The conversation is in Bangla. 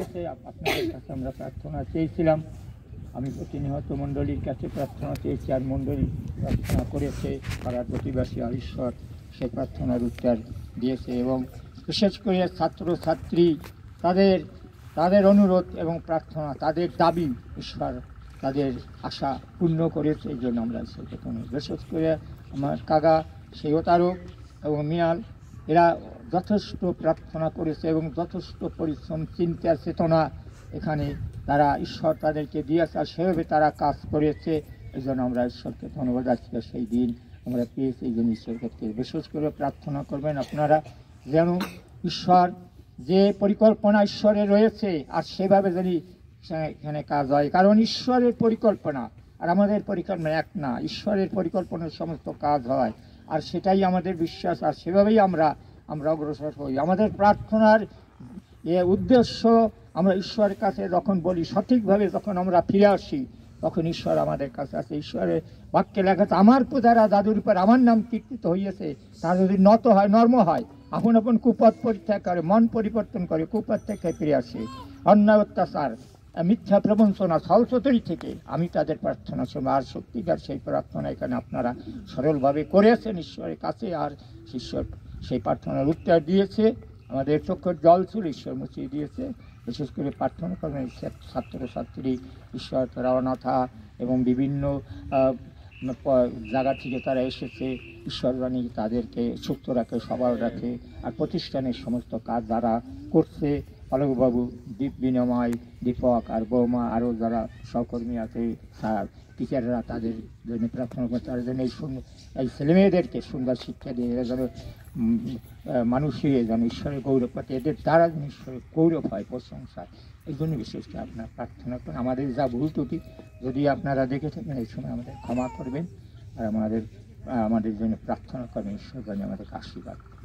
আপনাদের কাছে আমরা প্রার্থনা চেয়েছিলাম। আমি প্রতিনিহত মণ্ডলীর কাছে প্রার্থনা চেয়েছি আর মণ্ডলী প্রার্থনা করেছে। পাড়ার প্রতিবাসী ঈশ্বর সেই প্রার্থনার উত্তর দিয়েছে এবং বিশেষ করে ছাত্র ছাত্রী তাদের তাদের অনুরোধ এবং প্রার্থনা, তাদের দাবি ঈশ্বর তাদের আশা পূর্ণ করেছে, এই জন্য আমরা ঈশ্বরকে বিশেষ করে আমার কাকা সেও তারক এবং মিয়াল, এরা যথেষ্ট প্রার্থনা করেছে এবং যথেষ্ট পরিশ্রম চিন্তা চেতনা এখানে তারা ঈশ্বর তাদেরকে দিয়েছে আর সেভাবে তারা কাজ করেছে। এই জন্য আমরা ঈশ্বরকে ধন্যবাদ আজকে সেই দিন আমরা পেয়েছি, এই জন্য ঈশ্বরকে বিশেষ করে প্রার্থনা করবেন আপনারা যেন ঈশ্বর যে পরিকল্পনা ঈশ্বরের রয়েছে আর সেভাবে যদি এখানে কাজ হয়। কারণ ঈশ্বরের পরিকল্পনা আর আমাদের পরিকল্পনা এক না। ঈশ্বরের পরিকল্পনার সমস্ত কাজ হয় আর সেটাই আমাদের বিশ্বাস আর সেভাবেই আমরা আমরা অগ্রসর হই। আমাদের প্রার্থনার এ উদ্দেশ্য আমরা ঈশ্বরের কাছে যখন বলি, সঠিকভাবে যখন আমরা ফিরে আসি, তখন ঈশ্বর আমাদের কাছে আছে ঈশ্বরের বাক্যে লেখা আছে, আমার পূজারা দাদুর উপর আমার নাম কীর্তিত হইয়াছে, তার যদি নত হয়, নর্ম হয়, আপন আপন কুপথ পরিত্যাগ করে, মন পরিবর্তন করে কুপথ থেকে ফিরে আসে। অন্যায় অত্যাচার মিথ্যা প্রবঞ্চনা সরস্বতী থেকে আমি তাদের প্রার্থনা শুনব। আর সত্যিকার সেই প্রার্থনা এখানে আপনারা সরলভাবে করেছেন, ঈশ্বরের কাছে আর ঈশ্বর সেই প্রার্থনার উত্তর দিয়েছে। আমাদের চক্ষের জল ছিল, ঈশ্বর মুছিয়ে দিয়েছে। বিশেষ করে প্রার্থনা করেন ছাত্রছাত্রী, ঈশ্বর রাওনাথা এবং বিভিন্ন জায়গা থেকে তারা এসেছে। ঈশ্বর জানি তাদেরকে সুস্থ রাখে সবার রাখে। আর প্রতিষ্ঠানের সমস্ত কাজ যারা করছে। অলোকবাবু দীপ বিনিময় দীপক আর বৌমা আরও যারা সহকর্মী আছে স্যার টিচাররা তাদের জন্য প্রার্থনা করে তাদের জন্য এই সুন্দর এই ছেলেমেয়েদেরকে সুন্দর শিক্ষা দিয়ে এরা যেন উম, আহ, মানুষ হয়ে যেন ঈশ্বরের গৌরব পাতে এদের দ্বারা যেন ঈশ্বরের গৌরব হয় প্রশংসা এই জন্য বিশেষ করে আপনারা প্রার্থনা করুন। আমাদের যা ভুল ত্রুটি যদি আপনারা দেখে থাকেন এই সময় আমাদের ক্ষমা করবেন আর আমাদের আমাদের জন্য প্রার্থনা করবেন। ঈশ্বর জন্য আমাদেরকে আশীর্বাদ।